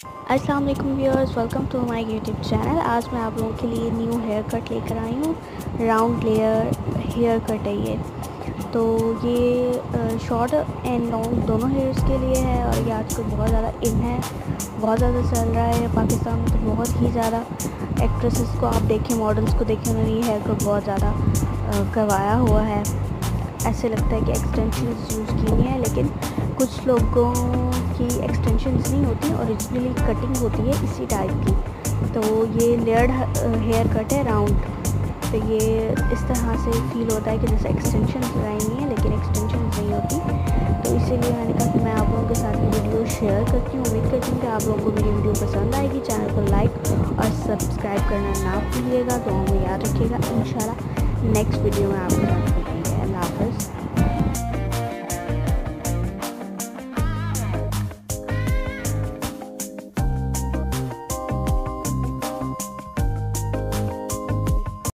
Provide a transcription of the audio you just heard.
अस्सलाम वालेकुम viewers, welcome to my YouTube channel. आज मैं आप लोगों के लिए न्यू हेयर कट लेकर आई हूँ। राउंड लेयर, हेयर कट है ये। तो ये शॉर्ट एंड लॉन्ग दोनों हेयर्स के लिए है और ये आजकल बहुत ज़्यादा इन है। बहुत ज़्यादा चल रहा है। पाकिस्तान में तो बहुत ही ज़्यादा एक्ट्रेसेस को आप देखें मॉडल्स को देखें, उन्होंने ये हेयर कट बहुत ज़्यादा करवाया हुआ है। ऐसे लगता है कि एक्सटेंशन यूज़ की नहीं है, लेकिन कुछ लोगों की एक्सटेंशन नहीं होती ओरिजिनली कटिंग होती है इसी टाइप की। तो ये लेयर्ड हेयर कट है राउंड तो ये इस तरह से फील होता है कि जैसे एक्सटेंशन लगाएँगे है, लेकिन एक्सटेंशन नहीं होती। तो इसीलिए मैंने कहा कि मैं आप लोगों के साथ वीडियो शेयर करती हूँ। उम्मीद करती हूँ कि आप लोगों को मेरी वीडियो पसंद आएगी। चैनल को लाइक और सब्सक्राइब करना ना भूलिएगा। तो हमें याद रखिएगा। इन नेक्स्ट वीडियो में आपके साथ।